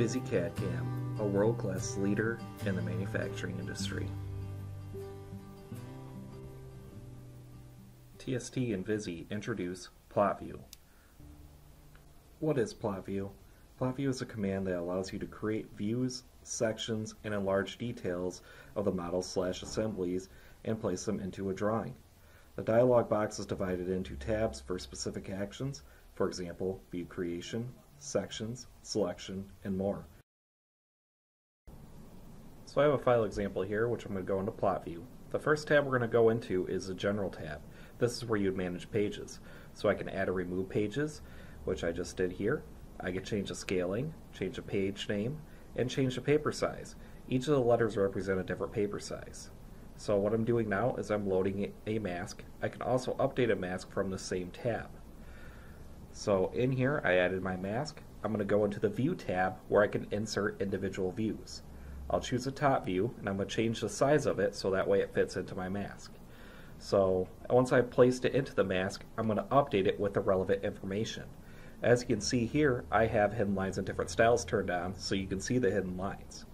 VISI CAD-CAM, a world-class leader in the manufacturing industry. TST and VISI introduce PlotView. What is PlotView? PlotView is a command that allows you to create views, sections, and enlarge details of the models slash assemblies and place them into a drawing. The dialog box is divided into tabs for specific actions, for example, view creation, sections, selection, and more. So I have a file example here, which I'm going to go into Plot View. The first tab we're going to go into is the General tab. This is where you'd manage pages. So I can add or remove pages, which I just did here. I can change the scaling, change the page name, and change the paper size. Each of the letters represent a different paper size. So what I'm doing now is I'm loading a mask. I can also update a mask from the same tab. So in here I added my mask. I'm going to go into the View tab where I can insert individual views. I'll choose a top view and I'm going to change the size of it so that way it fits into my mask. So once I've placed it into the mask, I'm going to update it with the relevant information. As you can see here, I have hidden lines and different styles turned on so you can see the hidden lines.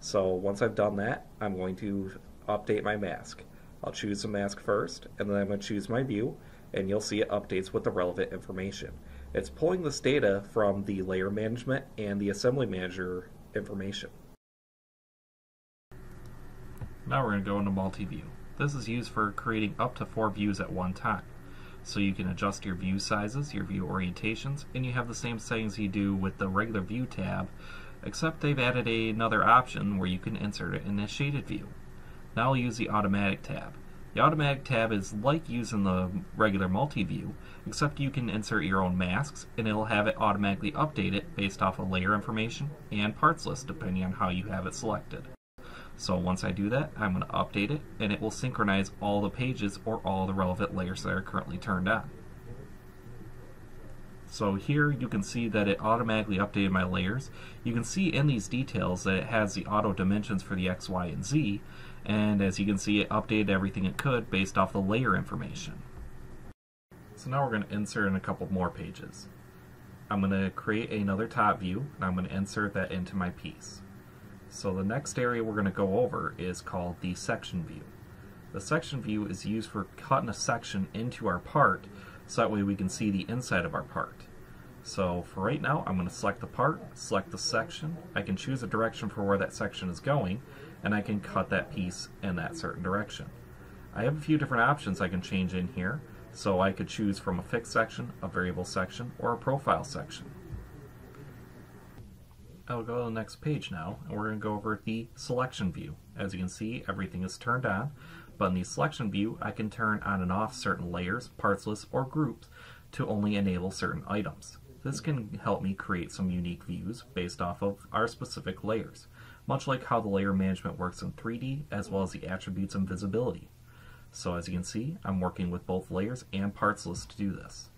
So once I've done that, I'm going to update my mask. I'll choose the mask first, and then I'm going to choose my view, and you'll see it updates with the relevant information. It's pulling this data from the layer management and the assembly manager information. Now we're going to go into multi-view. This is used for creating up to four views at one time. So you can adjust your view sizes, your view orientations, and you have the same settings you do with the regular view tab, except they've added another option where you can insert it in a shaded view. Now I'll use the automatic tab. The automatic tab is like using the regular multi-view, except you can insert your own masks and it'll have it automatically update it based off of layer information and parts list depending on how you have it selected. So once I do that, I'm going to update it and it will synchronize all the pages or all the relevant layers that are currently turned on. So here you can see that it automatically updated my layers. You can see in these details that it has the auto dimensions for the X, Y, and Z, and as you can see it updated everything it could based off the layer information. So now we're going to insert in a couple more pages. I'm going to create another top view and I'm going to insert that into my piece. So the next area we're going to go over is called the section view. The section view is used for cutting a section into our part so that way we can see the inside of our part. So for right now, I'm going to select the part, select the section. I can choose a direction for where that section is going, and I can cut that piece in that certain direction. I have a few different options I can change in here, so I could choose from a fixed section, a variable section, or a profile section. I'll go to the next page now, and we're going to go over the selection view. As you can see, everything is turned on, but in the selection view, I can turn on and off certain layers, parts lists, or groups to only enable certain items. This can help me create some unique views based off of our specific layers, much like how the layer management works in 3D as well as the attributes and visibility. So as you can see, I'm working with both layers and parts lists to do this.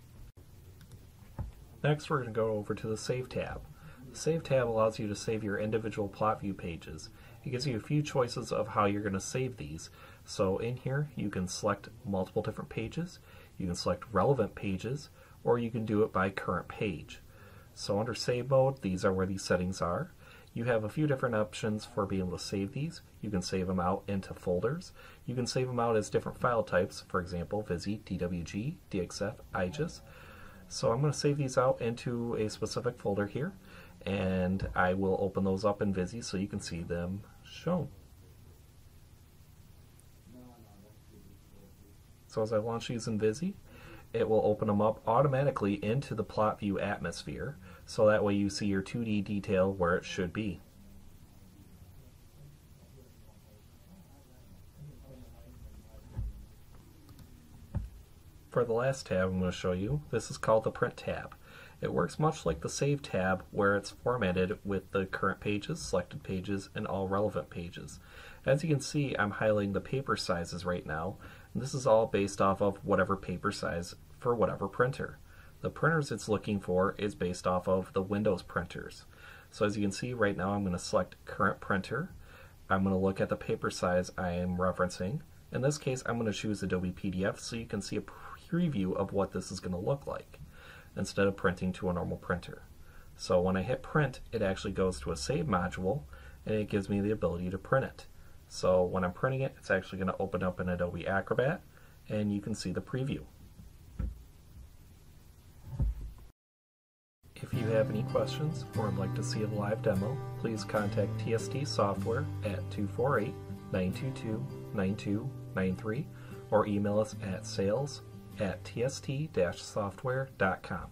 Next we're going to go over to the Save tab. Save tab allows you to save your individual plot view pages. It gives you a few choices of how you're going to save these, so in here you can select multiple different pages, you can select relevant pages, or you can do it by current page. So under save mode, these are where these settings are. You have a few different options for being able to save these. You can save them out into folders. You can save them out as different file types, for example, VISI, DWG, DXF, IGES. So I'm going to save these out into a specific folder here, and I will open those up in VISI so you can see them shown. So as I launch these in VISI, it will open them up automatically into the plot view atmosphere, so that way you see your 2D detail where it should be. For the last tab I'm going to show you, this is called the Print tab. It works much like the Save tab where it's formatted with the current pages, selected pages, and all relevant pages. As you can see, I'm highlighting the paper sizes right now, this is all based off of whatever paper size for whatever printer. The printers it's looking for is based off of the Windows printers. So as you can see right now I'm going to select current printer. I'm going to look at the paper size I am referencing. In this case I'm going to choose Adobe PDF so you can see a preview of what this is going to look like instead of printing to a normal printer. So when I hit print, it actually goes to a save module and it gives me the ability to print it. So when I'm printing it, it's actually going to open up in Adobe Acrobat and you can see the preview. If you have any questions or would like to see a live demo, please contact TST Software at 248 922 9293 or email us at sales at tst-software.com.